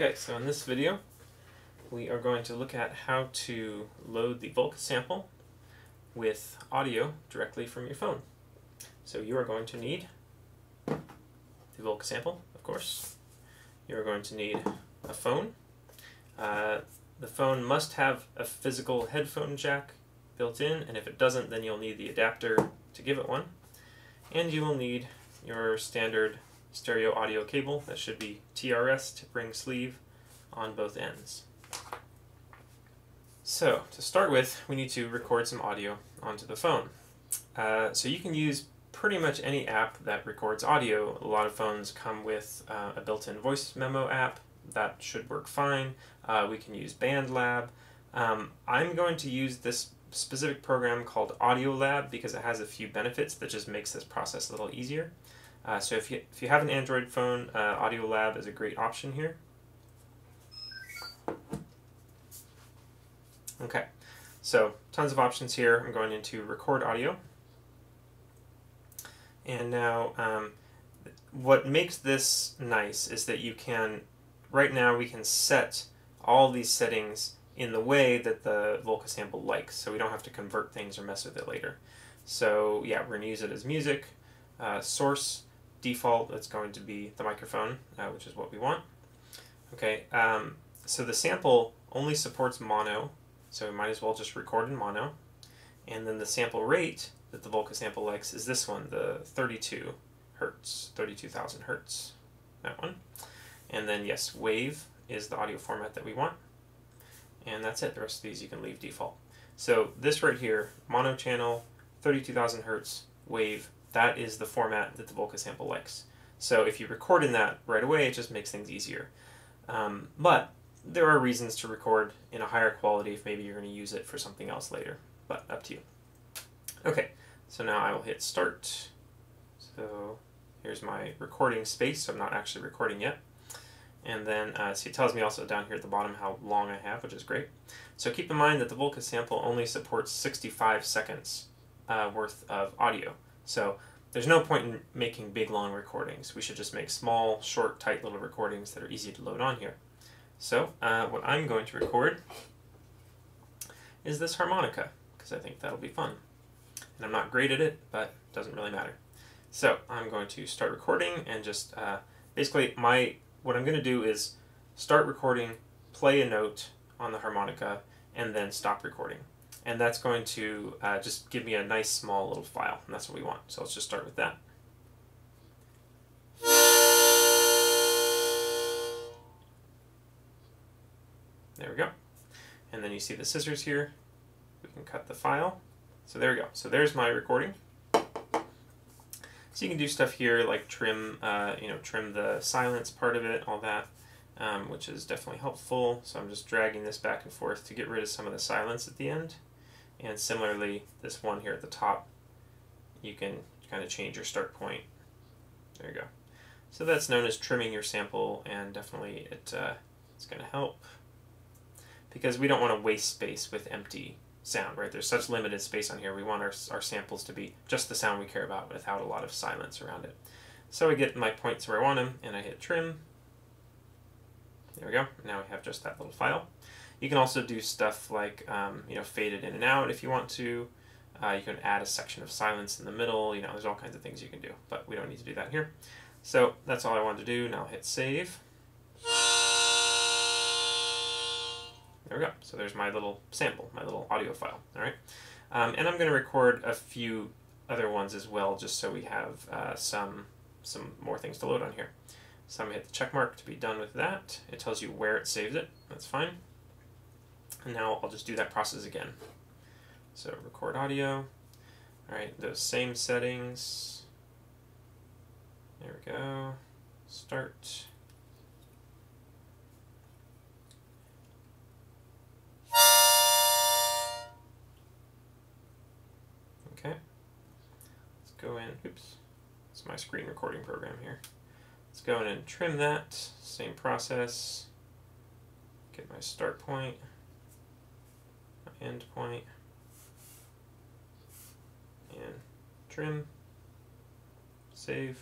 Okay, so in this video we are going to look at how to load the Volca sample with audio directly from your phone. So you are going to need the Volca sample, of course. You are going to need a phone. Uh, the phone must have a physical headphone jack built in, and if it doesn't, then you'll need the adapter to give it one. And you will need your standard stereo audio cable that should be TRS tip ring sleeve on both ends. So to start with we need to record some audio onto the phone. Uh, so you can use pretty much any app that records audio. A lot of phones come with uh, a built-in voice memo app that should work fine. Uh, we can use BandLab. Um, I'm going to use this specific program called Audiolab because it has a few benefits that just makes this process a little easier. Uh, so if you, if you have an Android phone, uh, Audiolab is a great option here. Okay, so tons of options here. I'm going into record audio. And now um, what makes this nice is that you can, right now we can set all these settings in the way that the Volca sample likes, so we don't have to convert things or mess with it later. So yeah, we're going to use it as music, uh, source, default, it's going to be the microphone, uh, which is what we want. Okay, um, so the sample only supports mono, so we might as well just record in mono. And then the sample rate that the Volca sample likes is this one, the 32 hertz, 32,000 hertz, that one. And then yes, wave is the audio format that we want. And that's it, the rest of these you can leave default. So this right here, mono channel, 32,000 hertz, wave, that is the format that the Volca sample likes. So if you record in that right away, it just makes things easier. Um, but there are reasons to record in a higher quality if maybe you're going to use it for something else later, but up to you. Okay, so now I will hit start. So here's my recording space, so I'm not actually recording yet. And then, uh, see, it tells me also down here at the bottom how long I have, which is great. So keep in mind that the Volca sample only supports 65 seconds uh, worth of audio. So there's no point in making big long recordings. We should just make small, short, tight little recordings that are easy to load on here. So uh, what I'm going to record is this harmonica, because I think that'll be fun. And I'm not great at it, but it doesn't really matter. So I'm going to start recording and just uh, basically my what I'm going to do is start recording, play a note on the harmonica, and then stop recording and that's going to uh, just give me a nice small little file, and that's what we want. So let's just start with that. There we go. And then you see the scissors here. We can cut the file. So there we go. So there's my recording. So you can do stuff here like trim, uh, you know, trim the silence part of it, all that, um, which is definitely helpful. So I'm just dragging this back and forth to get rid of some of the silence at the end. And similarly, this one here at the top, you can kind of change your start point. There you go. So that's known as trimming your sample, and definitely it, uh, it's going to help because we don't want to waste space with empty sound, right? There's such limited space on here. We want our, our samples to be just the sound we care about without a lot of silence around it. So I get my points where I want them, and I hit trim. There we go. Now we have just that little file. You can also do stuff like, um, you know, fade it in and out if you want to. Uh, you can add a section of silence in the middle. You know, there's all kinds of things you can do, but we don't need to do that here. So that's all I wanted to do. Now hit save. There we go. So there's my little sample, my little audio file. All right. Um, and I'm going to record a few other ones as well, just so we have uh, some some more things to load on here. So I'm going to hit the check mark to be done with that. It tells you where it saves it. That's fine. And now I'll just do that process again. So record audio. All right, those same settings. There we go. Start. Okay. Let's go in. Oops. It's my screen recording program here. Let's go in and trim that. Same process. Get my start point end point and trim, save.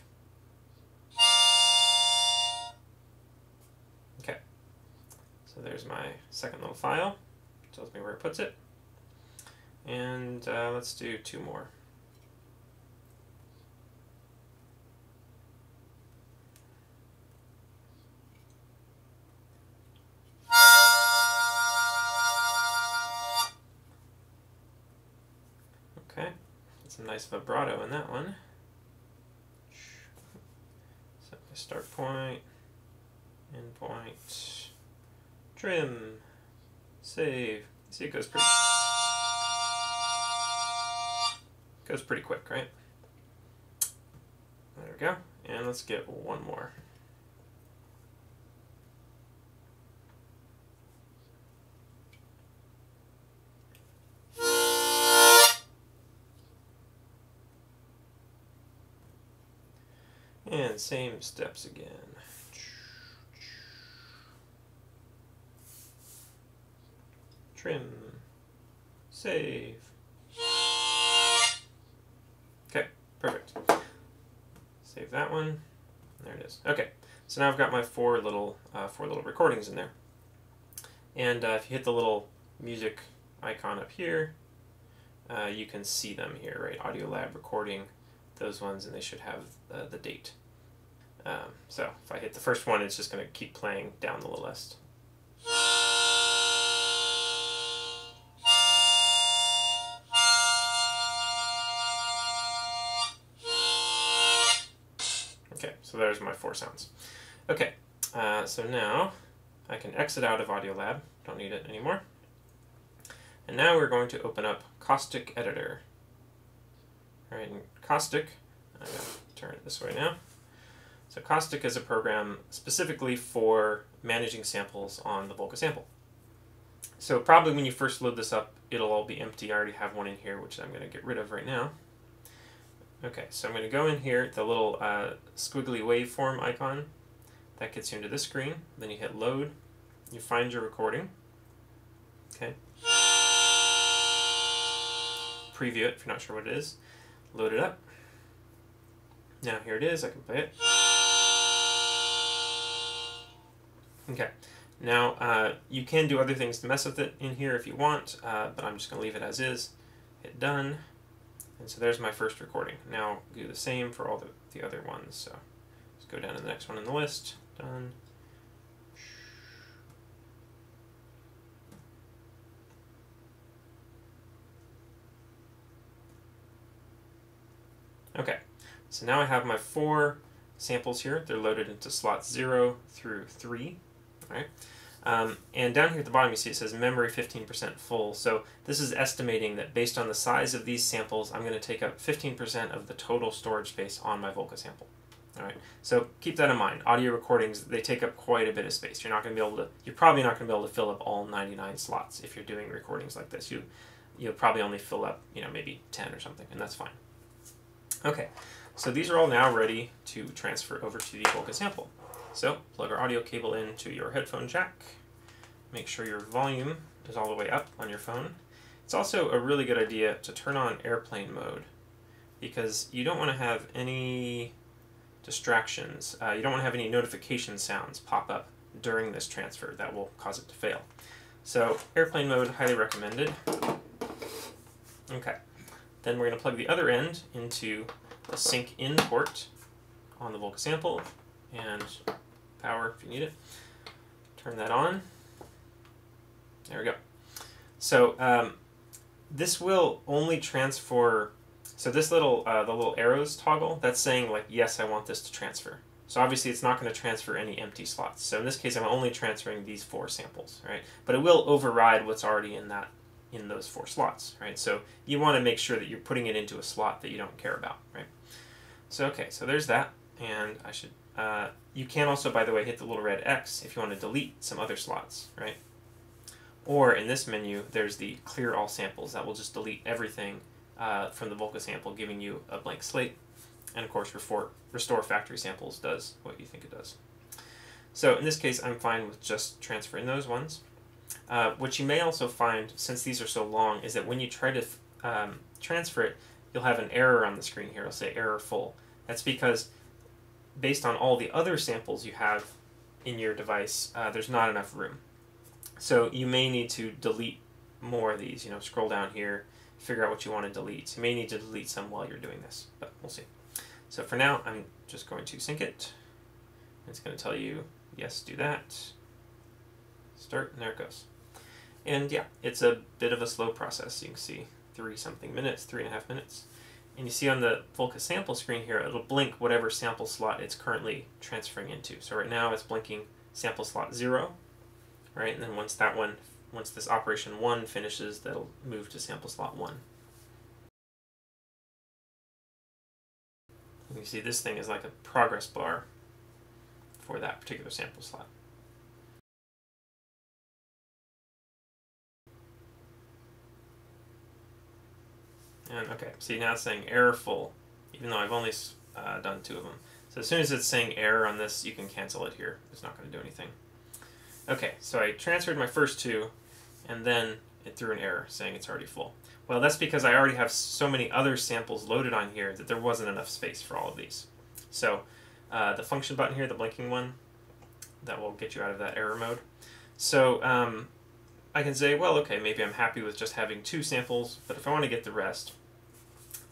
Okay, So there's my second little file. Tells me where it puts it. And uh, let's do two more. Nice vibrato in that one. My start point, end point, trim, save. See, it goes pretty goes pretty quick, right? There we go. And let's get one more. And same steps again. Trim. Save. Okay, perfect. Save that one. There it is. Okay, so now I've got my four little uh, four little recordings in there. And uh, if you hit the little music icon up here, uh, you can see them here, right? Audio Lab recording those ones, and they should have uh, the date. Um, so if I hit the first one, it's just going to keep playing down the list. Okay, so there's my four sounds. Okay, uh, so now I can exit out of Audio Lab. Don't need it anymore. And now we're going to open up Caustic Editor. All right, Caustic, I'm going to turn it this way now. So Caustic is a program specifically for managing samples on the Volca sample. So probably when you first load this up, it'll all be empty. I already have one in here, which I'm going to get rid of right now. Okay, so I'm going to go in here, the little uh, squiggly waveform icon, that gets you into this screen. Then you hit load, you find your recording. Okay. Preview it if you're not sure what it is. Load it up. Now here it is, I can play it. Okay, now uh, you can do other things to mess with it in here if you want, uh, but I'm just going to leave it as is. Hit done, and so there's my first recording. Now do the same for all the, the other ones. So let's go down to the next one in the list. Done. Okay, so now I have my four samples here. They're loaded into slots 0 through 3. Right? Um, and down here at the bottom you see it says memory 15% full. So this is estimating that based on the size of these samples, I'm going to take up 15% of the total storage space on my Volca sample. All right. So keep that in mind. Audio recordings, they take up quite a bit of space. You're not going to be able to, you're probably not going to be able to fill up all 99 slots if you're doing recordings like this. You, you'll probably only fill up, you know, maybe 10 or something, and that's fine. Okay. So these are all now ready to transfer over to the Volca sample. So plug our audio cable into your headphone jack. Make sure your volume is all the way up on your phone. It's also a really good idea to turn on airplane mode because you don't want to have any distractions. Uh, you don't want to have any notification sounds pop up during this transfer. That will cause it to fail. So airplane mode, highly recommended. Okay. Then we're going to plug the other end into the sync in port on the Volca sample and power if you need it. Turn that on. There we go. So um, this will only transfer. So this little uh, the little arrows toggle that's saying like yes I want this to transfer. So obviously it's not going to transfer any empty slots. So in this case I'm only transferring these four samples, right? But it will override what's already in that in those four slots, right? So you want to make sure that you're putting it into a slot that you don't care about, right? So okay, so there's that, and I should uh, you can also, by the way, hit the little red X if you want to delete some other slots, right? Or in this menu, there's the clear all samples. That will just delete everything uh, from the Volca sample, giving you a blank slate. And of course, restore, restore factory samples does what you think it does. So in this case, I'm fine with just transferring those ones. Uh, what you may also find, since these are so long, is that when you try to um, transfer it, you'll have an error on the screen here. It'll say error full. That's because based on all the other samples you have in your device, uh, there's not enough room. So you may need to delete more of these. You know, scroll down here, figure out what you want to delete. You may need to delete some while you're doing this, but we'll see. So for now, I'm just going to sync it. It's going to tell you, yes, do that. Start, and there it goes. And yeah, it's a bit of a slow process. You can see three something minutes, three and a half minutes. And you see on the Volca sample screen here, it'll blink whatever sample slot it's currently transferring into. So right now it's blinking sample slot zero, right? And then once that one, once this operation one finishes, that'll move to sample slot one. You see this thing is like a progress bar for that particular sample slot. And okay, see now it's saying error full, even though I've only uh, done two of them. So as soon as it's saying error on this, you can cancel it here. It's not going to do anything. Okay, so I transferred my first two, and then it threw an error saying it's already full. Well, that's because I already have so many other samples loaded on here that there wasn't enough space for all of these. So uh, the function button here, the blinking one, that will get you out of that error mode. So um, I can say, well, okay, maybe I'm happy with just having two samples, but if I want to get the rest,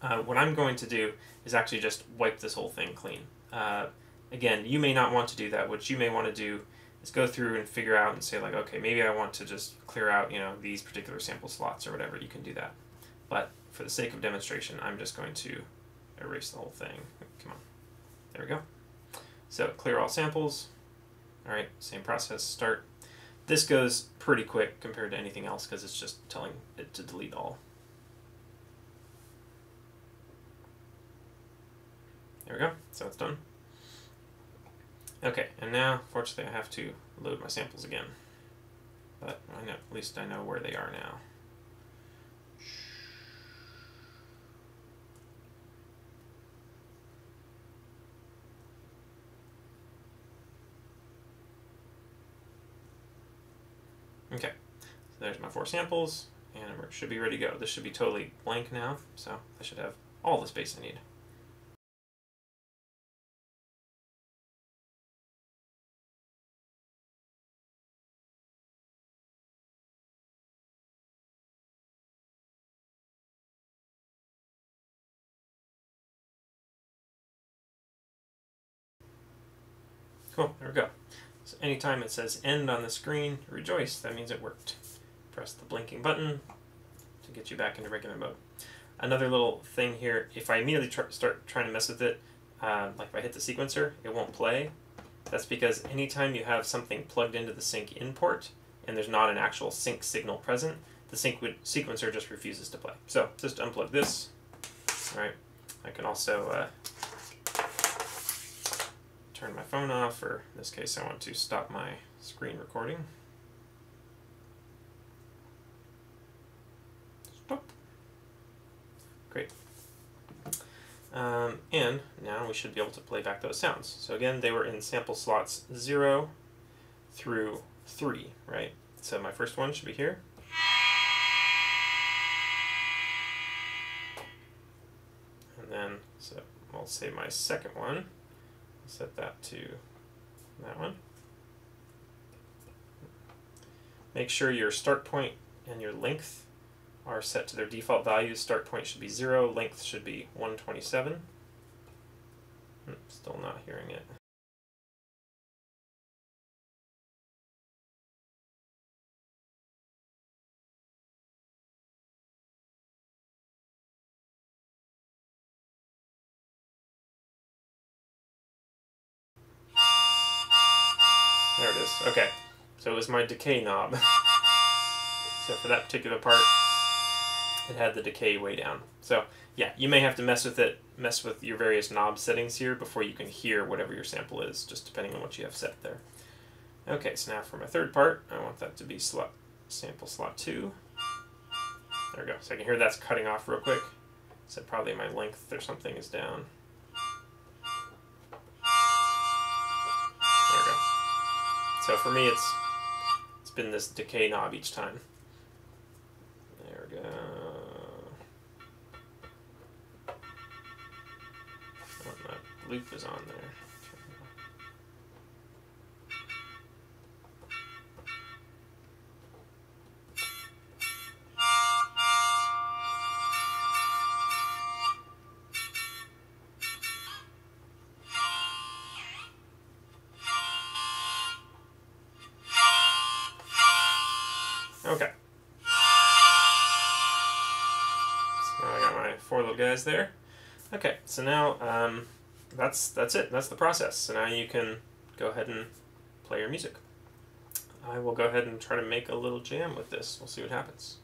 uh, what I'm going to do is actually just wipe this whole thing clean. Uh, again, you may not want to do that. What you may want to do is go through and figure out and say like, okay, maybe I want to just clear out, you know, these particular sample slots or whatever. You can do that. But for the sake of demonstration, I'm just going to erase the whole thing. Come on. There we go. So clear all samples. All right, same process, start. This goes pretty quick compared to anything else because it's just telling it to delete all. There we go, so it's done. Okay, and now, fortunately, I have to load my samples again. But I know, at least I know where they are now. Okay, so there's my four samples, and we should be ready to go. This should be totally blank now, so I should have all the space I need. Anytime it says end on the screen, rejoice, that means it worked. Press the blinking button to get you back into regular mode. Another little thing here, if I immediately tr start trying to mess with it, uh, like if I hit the sequencer, it won't play. That's because anytime you have something plugged into the sync in port and there's not an actual sync signal present, the sync sequencer just refuses to play. So just unplug this. All right. I can also uh, turn my phone off, or in this case I want to stop my screen recording. Stop. Great. Um, and now we should be able to play back those sounds. So again, they were in sample slots 0 through 3, right? So my first one should be here. And then, so I'll say my second one set that to that one. Make sure your start point and your length are set to their default values. Start point should be 0, length should be 127. Hmm, still not hearing it. Okay. So it was my decay knob. so for that particular part, it had the decay way down. So yeah, you may have to mess with it, mess with your various knob settings here before you can hear whatever your sample is, just depending on what you have set there. Okay, so now for my third part, I want that to be slot sample slot 2. There we go. So I can hear that's cutting off real quick. So probably my length or something is down. So for me, it's it's been this decay knob each time. There we go. Oh, that loop is on there. Now um, that's that's it. That's the process. So now you can go ahead and play your music. I will go ahead and try to make a little jam with this. We'll see what happens.